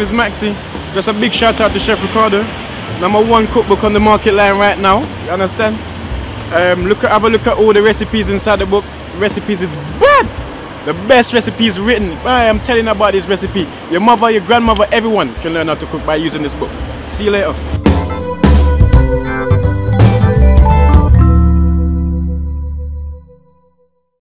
is Maxi. Just a big shout out to Chef Ricardo. Number one cookbook on the market line right now. You understand? Um, look have a look at all the recipes inside the book. Recipes is bad. The best recipes written. I am telling about this recipe. Your mother, your grandmother, everyone can learn how to cook by using this book. See you later.